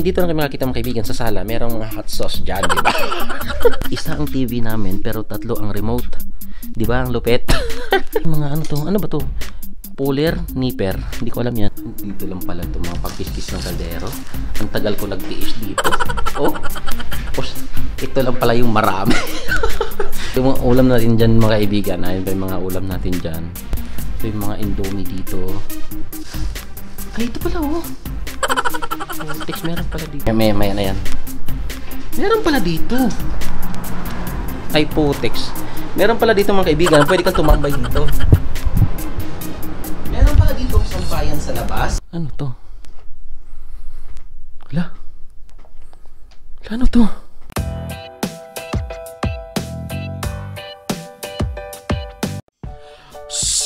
Dito lang kayo makakita mga kaibigan sa sala, merong mga hot sauce dyan, di ba? Isa ang TV namin, pero tatlo ang remote. Di ba? Ang lupet. mga ano to? Ano ba to? Puller, nipper. Hindi ko alam yan. Dito lang pala to mga pagkiskis ng kaldero. Ang tagal ko nagtiis dito. Oh. Tapos, ito lang pala yung marami. yung mga ulam natin dyan mga kaibigan. Ayun ba yung mga ulam natin dyan. Ito yung mga indomie dito. Ay, ito pala oh. Text meron pala dito. May, may, ano yan. Meron pala dito. Ay, Putex. Meron pala dito mga kaibigan. Pwede kang tumambay dito. Meron pala dito sampayan sa labas. Ano to? Wala. Wala, ano to?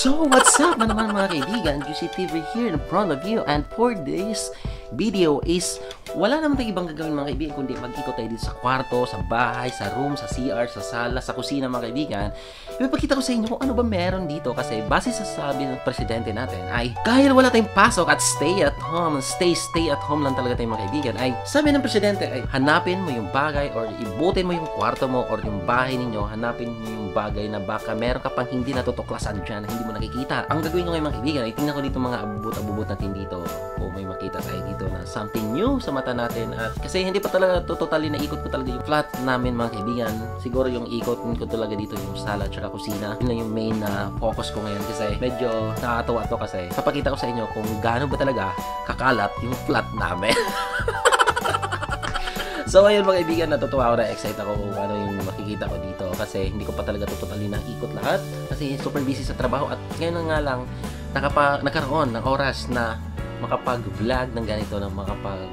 So, what's up na naman mga kaibigan? Juicy TV here in front of you and for this video is wala naman tayong ibang gagawin mga kaibigan kundi mag-ikot tayo dito sa kwarto, sa bahay, sa room, sa CR, sa sala, sa kusina mga kaibigan. Ipapakita ko sa inyo kung ano ba meron dito kasi base sa sabi ng presidente natin ay dahil wala tayong pasok at stay at home, stay, stay at home lang talaga tayong mga kaibigan ay sabi ng presidente ay hanapin mo yung bagay or ibutin mo yung kwarto mo or yung bahay ninyo, hanapin mo yung bagay na baka meron ka pang hindi natutuklasan dyan hindi mo nakikita. Ang gagawin ko ngayon mga kaibigan ay tingnan ko dito mga abubot-abubot natin dito kung may makita tayo dito na something new sa mata natin at kasi hindi pa talaga to totally na ikot ko talaga yung flat namin mga kaibigan. Siguro yung ikot ko talaga dito yung sala at kusina. Yun lang yung main na focus ko ngayon kasi medyo nakakatawa to kasi papakita ko sa inyo kung gaano ba talaga kakalat yung flat namin. So ayun mga kaibigan, natutuwa ako na excited ako kung ano yung makikita ko dito kasi hindi ko pa talaga to totally nakikot lahat. Kasi super busy sa trabaho at ngayon nga lang nakapa, nagkaroon ng oras na makapag-vlog ng ganito, na makapag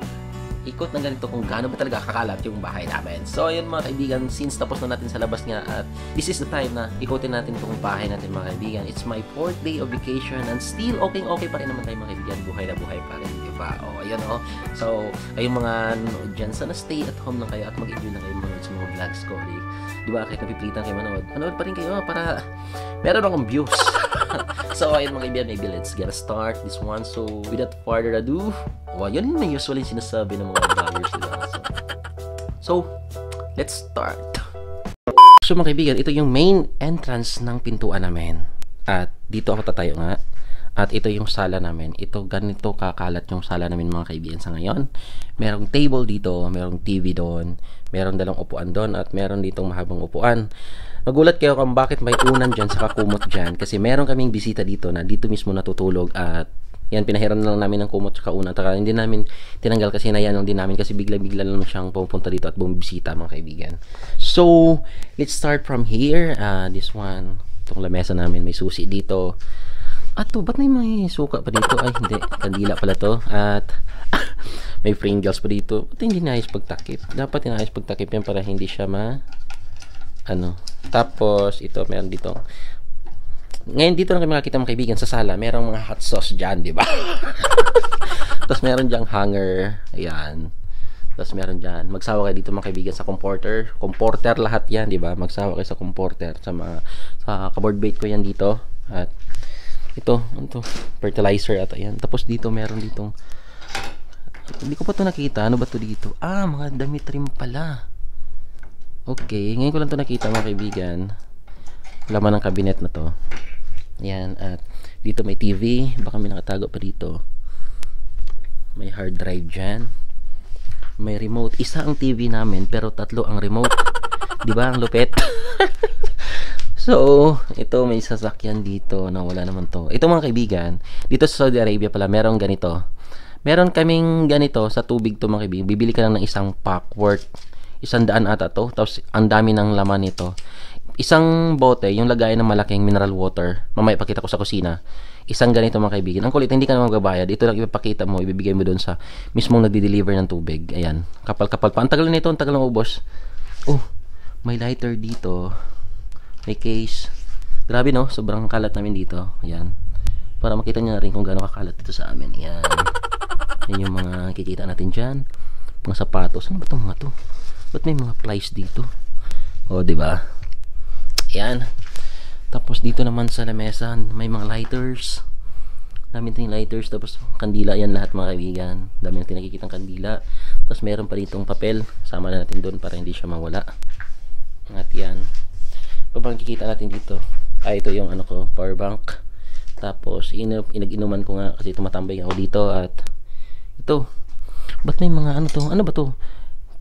ikot ng ganito kung gaano ba talaga kakalat yung bahay namin. So, ayun mga kaibigan, since tapos na natin sa labas nga at this is the time na ikotin natin itong bahay natin mga kaibigan. It's my fourth day of vacation and still okay okay pa rin naman tayo mga kaibigan. Buhay na buhay pa rin, di ba? O, ayun o. So, ayun mga nanood dyan, sana stay at home lang kayo at mag-enjoy na kayo mga sa mga vlogs ko. Di ba? Kahit napipilitan kayo manood, manood pa rin kayo para meron akong views. So, ayun mga kaibigan, maybe let's get a start this one. So, without further ado, oh, yun na usually sinasabi ng mga vloggers nila. So, so, let's start. So mga kaibigan, ito yung main entrance ng pintuan namin. At dito ako tatayo nga. At ito yung sala namin. Ito ganito kakalat yung sala namin mga kaibigan sa ngayon. Merong table dito, merong TV doon, merong dalawang upuan doon at meron ditong mahabang upuan. Nagulat kayo kung bakit may unan dyan sa kumot dyan kasi meron kaming bisita dito na dito mismo natutulog at yan, pinahiran na lang namin ng kumot sa kauna. Taka, hindi namin tinanggal kasi na yan lang din namin kasi bigla-bigla lang siyang pupunta dito at bumibisita mga kaibigan. So, let's start from here. Uh, this one, itong lamesa namin, may susi dito. At to, ba't may may suka pa dito? Ay, hindi. Kandila pala to. At may Pringles pa dito. Ba't hindi naayos pagtakip? Dapat inaayos pagtakip yan para hindi siya ma... Ano. Tapos, ito, meron dito ngayon dito lang kayo makakita mga kaibigan sa sala, merong mga hot sauce dyan, di ba? Tapos meron dyang hanger, ayan. Tapos meron dyan, magsawa kayo dito mga kaibigan sa comporter. Comporter lahat yan, di ba? Magsawa kayo sa comporter, sa mga, sa cupboard bait ko yan dito. At ito, ito, fertilizer at ayan. Tapos dito meron ditong, hindi ko pa to nakita. Ano ba to dito? Ah, mga damit rin pala. Okay, ngayon ko lang to nakita mga kaibigan. Laman ng cabinet na to. Yan, at dito may TV. Baka may nakatago pa dito. May hard drive dyan. May remote. Isa ang TV namin, pero tatlo ang remote. Di ba ang lupet? so, ito may sasakyan dito na wala naman to. Ito mga kaibigan, dito sa Saudi Arabia pala, merong ganito. Meron kaming ganito sa tubig to mga kaibigan. Bibili ka lang ng isang pack worth isang daan ata to. Tapos, ang dami ng laman nito isang bote, yung lagay ng malaking mineral water, mamaya pakita ko sa kusina, isang ganito mga kaibigan. Ang kulit, hindi ka na magbabayad. Ito lang ipapakita mo, ibibigay mo doon sa mismong nagdi-deliver ng tubig. Ayan, kapal-kapal pa. Ang tagal nito, ang tagal ng ubos. Oh, may lighter dito. May case. Grabe no, sobrang kalat namin dito. Ayan. Para makita niyo na rin kung gaano kakalat dito sa amin. Ayan. Yan yung mga kikita natin dyan. Mga sapatos. Ano ba itong mga to? Ba't may mga plies dito? Di ba? Yan. Tapos dito naman sa lamesa, may mga lighters. Dami natin lighters, tapos kandila yan lahat mga kaibigan. Dami natin nakikita kandila. Tapos meron pa ditong papel. Sama na natin doon para hindi siya mawala. At yan. Pa kikita natin dito? Ah, ito yung ano ko, power bank. Tapos, inu inag-inuman ko nga kasi tumatambay ako dito at ito. Ba't may mga ano to? Ano ba to?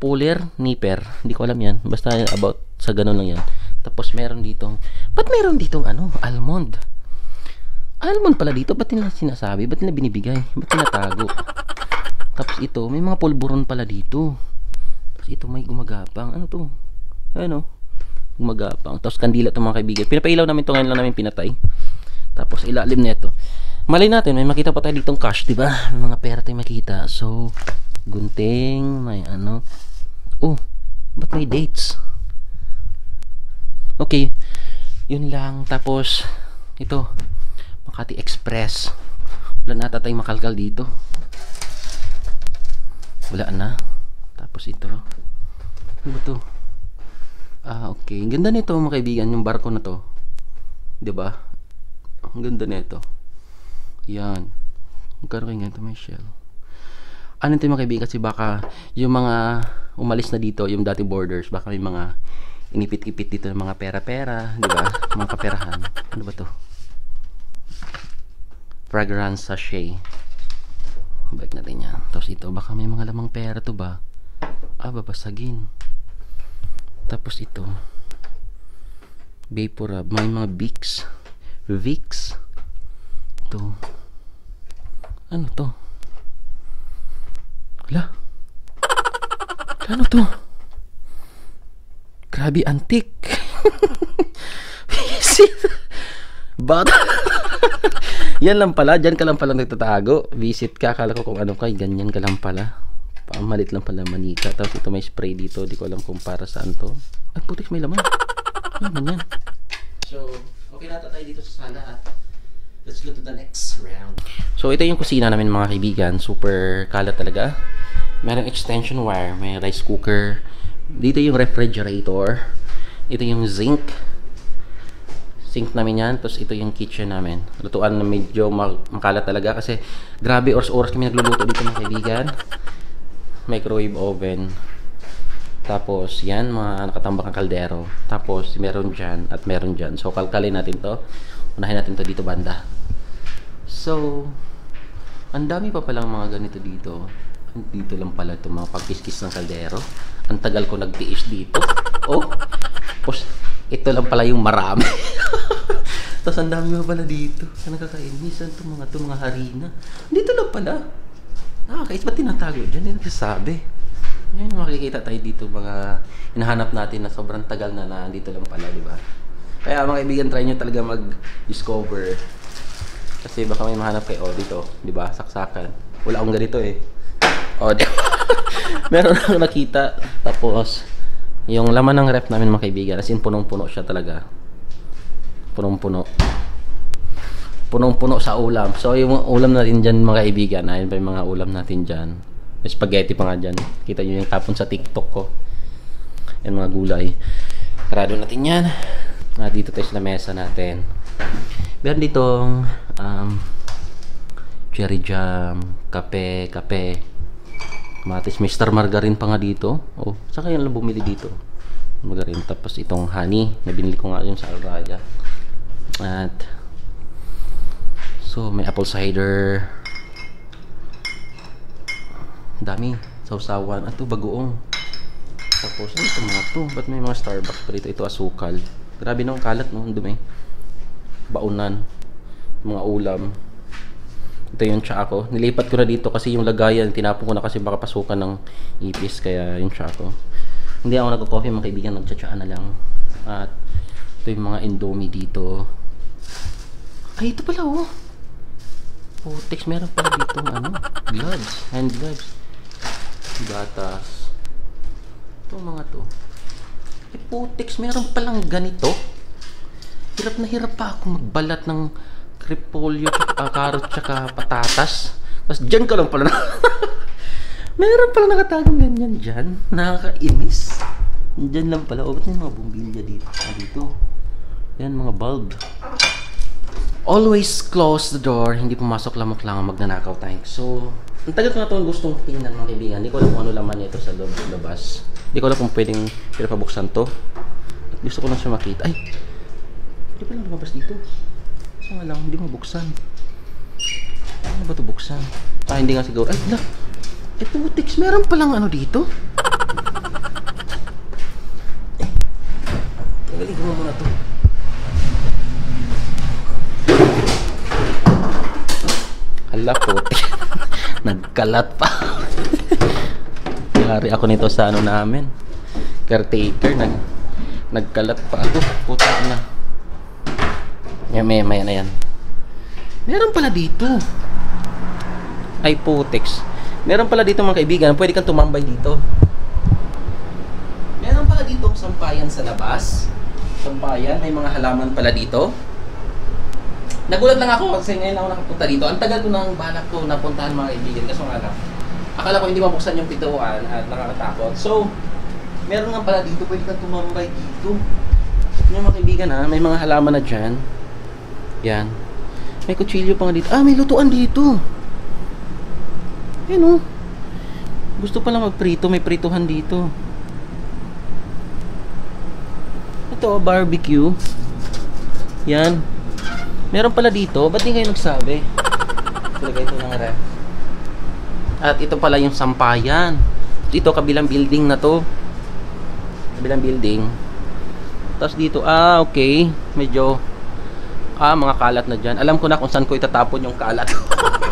Puller, nipper. Hindi ko alam yan. Basta about sa ganun lang yan. Tapos meron dito. Ba't meron dito ano? Almond. Almond pala dito. Ba't nila sinasabi? Ba't nila binibigay? Ba't tinatago? Tapos ito, may mga pulburon pala dito. Tapos ito may gumagapang. Ano to? Ano? Gumagapang. Tapos kandila to mga kaibigan. Pinapailaw namin to ngayon lang namin pinatay. Tapos ilalim nito. Malay natin, may makita pa tayo ditong cash, di ba? Mga pera tayong makita. So, gunting, may ano. Oh, ba't may dates? Okay. Yun lang. Tapos, ito. Makati Express. Wala na tatay makalkal dito. Wala na. Tapos ito. Ano ba to? Okay. Ganda nito mga kaibigan, yung barko na to. 'Di ba? Ang ganda nito. Yan. Magkano kayo ganito may shell. Ano ito mga kaibigan kasi baka yung mga umalis na dito, yung dati borders, baka may mga inipit-ipit dito ng mga pera-pera, di ba? Mga kaperahan. Ano ba to? Fragrance sachet. Balik natin yan. Tapos ito, baka may mga lamang pera to ba? Ah, babasagin. Tapos ito. Vaporub. May mga Vicks. Vicks. Ito. Ano to? Hala. Ano to? Grabe, antik. Bata. Yan lang pala. Diyan ka lang pala nagtatago. Visit ka. Akala ko kung ano kay. Ganyan ka lang pala. Pamalit lang pala manika. Tapos ito may spray dito. Di ko alam kung para saan to. Ay, putik may laman. Ano man yan? So, okay na tayo dito sa sala at let's go to the next round. So, ito yung kusina namin mga kaibigan. Super kalat talaga. Merong extension wire. May rice cooker. Dito yung refrigerator. Ito yung zinc. Sink namin yan. Tapos ito yung kitchen namin. Lutuan na medyo makalat talaga kasi grabe oras-oras kami nagluluto dito mga kaibigan. Microwave oven. Tapos yan, mga nakatambak ang kaldero. Tapos meron dyan at meron dyan. So kalkalin natin to. Unahin natin to dito banda. So, ang dami pa palang mga ganito dito. Dito lang pala itong mga pagkiskis ng kaldero. Ang tagal ko nagtiis dito. Oh, tapos ito lang pala yung marami. tapos ang dami pa pala dito. Ano kakainis? Ano itong mga, itong mga harina? Dito lang pala. Nakakais, ba't tinatago? Diyan din nagsasabi. Yan, makikita tayo dito mga hinahanap natin na sobrang tagal na na dito lang pala, di ba? Kaya mga kaibigan, try nyo talaga mag-discover. Kasi baka may mahanap kayo, oh, dito, di ba? Saksakan. Wala akong ganito eh. Oh, Meron akong nakita. Tapos, yung laman ng ref namin mga kaibigan, as in punong-puno siya talaga. Punong-puno. Punong-puno sa ulam. So, yung ulam natin dyan mga kaibigan, ayun pa yung mga ulam natin dyan. May spaghetti pa nga dyan. Kita nyo yung tapon sa TikTok ko. Yan mga gulay. Karado natin yan. Ah, dito tayo sa mesa natin. Meron ditong um, cherry jam, kape, kape, Matis, Mr. Margarine pa nga dito. Oh, saka yan lang bumili dito. Margarine. Tapos itong honey, na binili ko nga yun sa Alraya. At, so, may apple cider. Dami. Sausawan. At to, bagoong. Tapos, ano ito mga to? Ba't may mga Starbucks pa dito? Ito, asukal. Grabe nung kalat, no? Dumi. Baunan. Mga ulam. Ito yung tsa ko. Nilipat ko na dito kasi yung lagayan, tinapon ko na kasi baka pasukan ng ipis. Kaya yung tsa ko. Hindi ako nagko-coffee mga kaibigan, nagtsatsa na lang. At ito yung mga indomie dito. Ay, ito pala oh. Putex, meron pala dito ano, gloves, hand gloves. Gatas. Ito mga to. Eh, putex, meron palang ganito. Hirap na hirap pa ako magbalat ng repolyo, tsaka carrot, tsaka patatas. Tapos dyan ka lang pala na. Meron pala nakatagong ganyan dyan. Nakakainis. Dyan lang pala. O, ba't may mga bumbilya dito? Ah, dito. Yan, mga bulb. always close the door, hindi pumasok lamok lang ang magnanakaw tayo. So, ang tagal ko na itong gustong tingnan mga kaibigan. Hindi ko alam kung ano laman nito sa loob labas. Hindi ko alam kung pwedeng pinapabuksan to. At gusto ko lang siya makita. Ay! Hindi pa lang lumabas dito. Kasi nga lang, hindi mabuksan. Ano ba ito buksan? Ah, hindi nga siguro. Ay, la! Eh, putix, meron palang ano dito? Eh, tanggalin ko muna to. Hala po. Nagkalat pa. Yari ako nito sa ano namin. Caretaker. Nag, nagkalat pa ako. Puta na. Yan, may, may, na yan. Meron pala dito. Ay, putex. Meron pala dito mga kaibigan. Pwede kang tumambay dito. Meron pala dito sampayan sa labas. Sampayan. May mga halaman pala dito. Nagulat lang ako kasi ngayon ako nakapunta dito. Ang tagal ko nang balak ko napuntahan mga kaibigan. Kaso nga lang, akala ko hindi mabuksan yung pintuan at nakakatakot. So, meron nga pala dito. Pwede kang tumambay dito. Yung mga kaibigan ha, may mga halaman na dyan. Yan. May kutsilyo pa nga dito. Ah, may lutuan dito. Yan oh. Gusto pala magprito. May prituhan dito. Ito, barbecue. Yan. Meron pala dito. Ba't di kayo nagsabi? Ilagay ito ng ref. At ito pala yung sampayan. Dito, kabilang building na to. Kabilang building. Tapos dito, ah, okay. Medyo, ah, mga kalat na dyan. Alam ko na kung saan ko itatapon yung kalat.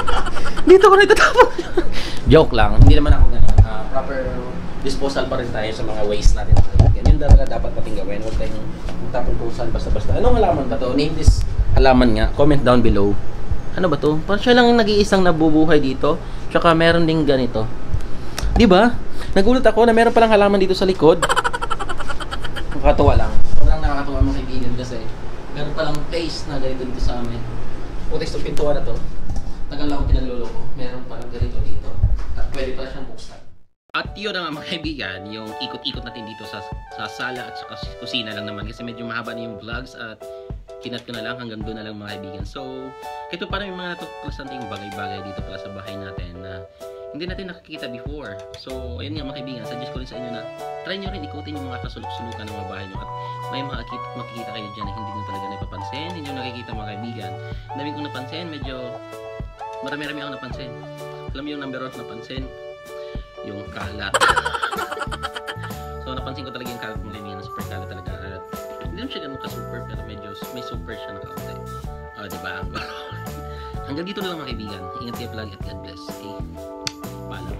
dito ko na itatapon. Joke lang. Hindi naman ako gano'n. Uh, proper disposal pa rin tayo sa mga waste natin. Ganyan talaga dapat pating gawin. Huwag tayong tapon kung saan basta-basta. Anong halaman ba to? Name this halaman nga. Comment down below. Ano ba to? Parang siya lang nag-iisang nabubuhay dito. Tsaka meron ding ganito. Di ba? Nagulat ako na meron palang halaman dito sa likod. Nakakatuwa lang. Sobrang nakakatuwa mga kaibigan kasi meron palang place na ganito dito sa amin. Putex itong pintuan na to. Tagal lang ako pinagluloko. Meron palang ganito dito. At pwede pala siyang buksan. At yun na nga mga kaibigan, yung ikot-ikot natin dito sa, sa sala at sa kusina lang naman kasi medyo mahaba na yung vlogs at kinat ko na lang hanggang doon na lang mga kaibigan. So, kahit pa paano yung mga natuklasan tayong bagay-bagay dito pala sa bahay natin na hindi natin nakikita before. So, ayun nga mga kaibigan, suggest ko rin sa inyo na try nyo rin ikutin yung mga kasulok-sulukan ng mga bahay nyo at may makikita, makikita kayo dyan na hindi nyo talaga napapansin, hindi nyo nakikita mga kaibigan. Dami kong napansin, medyo marami-rami akong napansin. Alam mo yung number one napansin? Yung kalat. so, napansin ko talaga yung kalat mga kaibigan, super kalat talaga. At hindi naman siya ganun ka-super pero medyo may super siya na kaunti. Ah, o, oh, diba? Hanggang dito na lang mga kaibigan. Ingat kayo palagi at God bless. Okay? Paalam.